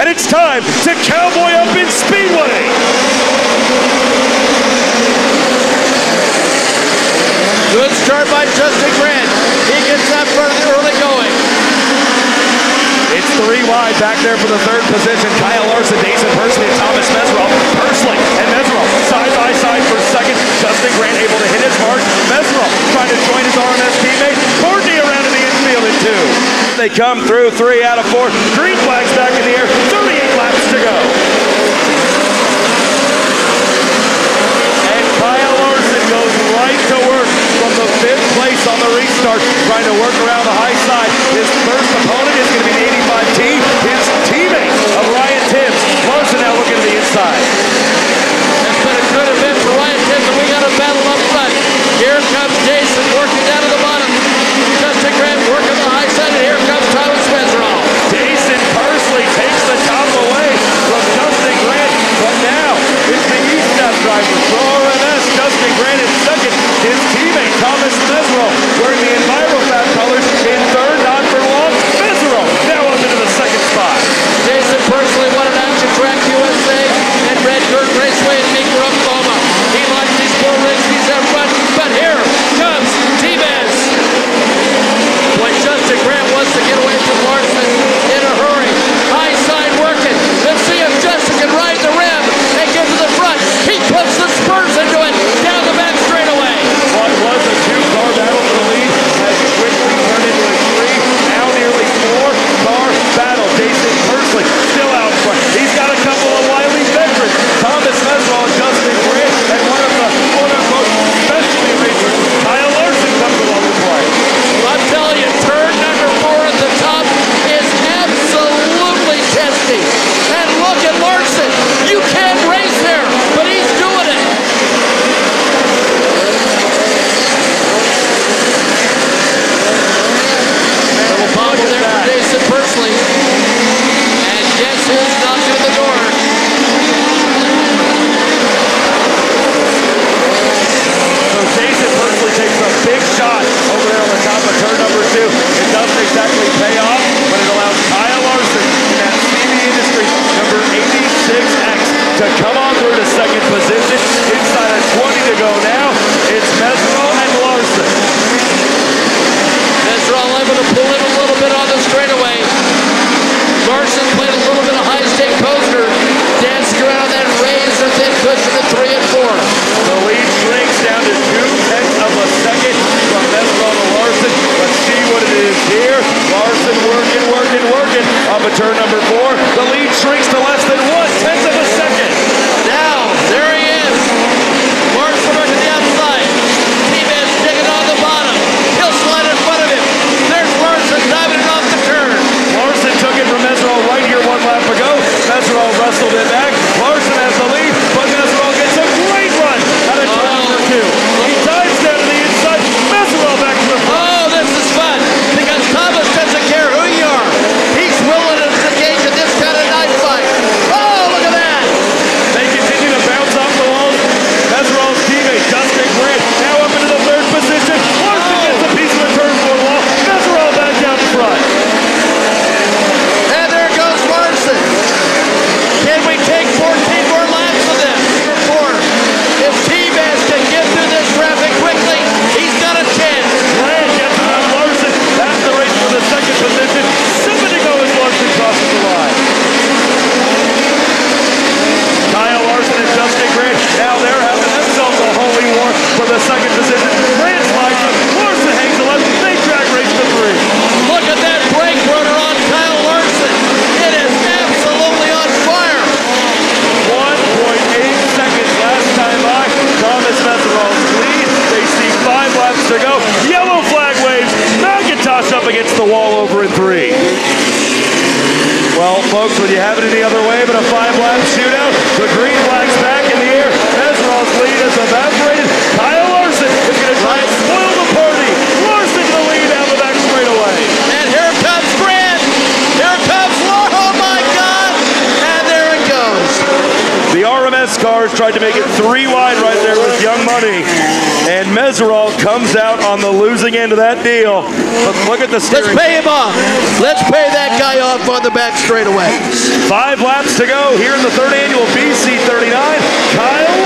and it's time to cowboy up in Speedway. Good start by Justin Grant. He gets that front early going. It's three wide back there for the third position. Kyle Larson, Jason Persley, and Thomas Meseraull. Persley and Meseraull side by side for second. Justin Grant able to hit his mark. Meseraull trying to join his arm they come through three out of four. Green flags back in the air. 38 laps to go. And Kyle Larson goes right to work from the fifth place on the restart, trying to work Now they're having themselves a holy war for the second position. France finds. Larson hangs the left. They drag race to three. Look at that brake runner on Kyle Larson. It is absolutely on fire. 1.8 seconds last time by. Thomas Vestergaard's lead. They see five laps to go. Yellow flag waves. McIntosh up against the wall over in three. Well, folks, would you have it any other way but a five-lap shootout? The green flag's back. Tried to make it three wide right there with Young Money. And Meseraull comes out on the losing end of that deal. But look at the Let's pay him off. Let's pay that guy off on the back straightaway. Five laps to go here in the third annual BC 39. Kyle